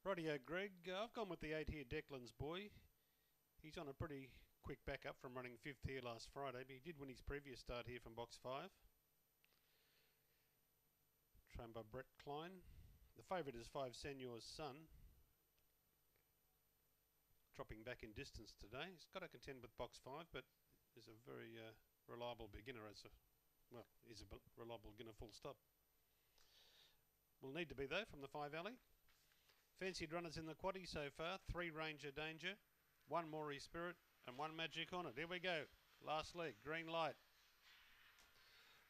Rightio, Greg. Uh, I've gone with the eight here, Declan's boy. He's on a pretty quick backup from running fifth here last Friday, but he did win his previous start here from box five. Trained by Brett Klein. The favourite is five Senor's Son. Dropping back in distance today. He's got to contend with box five, but is a very uh, reliable beginner as a well, he's a reliable beginner full stop. Will need to be though from the five alley. Fancied runners in the quaddy so far. Three Ranger Danger, one Maury Spirit, and one Magic on it. Here we go. Last leg, green light.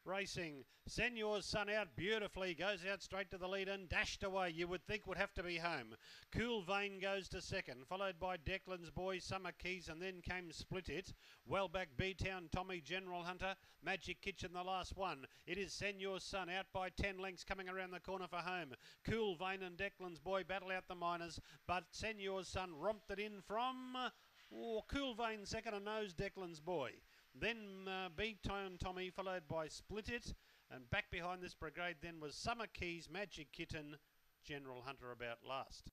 Racing, Senor's Son out beautifully, goes out straight to the lead and dashed away. You would think would have to be home. Cool Vein goes to second, followed by Declan's Boy, Summer Keys, and then came Split It. Well back B Town, Tommy General Hunter, Magic Kitchen, the last one. It is Senor's Son out by 10 lengths coming around the corner for home. Cool Vein and Declan's Boy battle out the minors, but Senor's Son romped it in from. Oh, Cool Vein second and nose Declan's Boy. Then uh, Big Tone Tommy, followed by Split It. And back behind this brigade then was Summer Keys, Magic Kitten, General Hunter about last.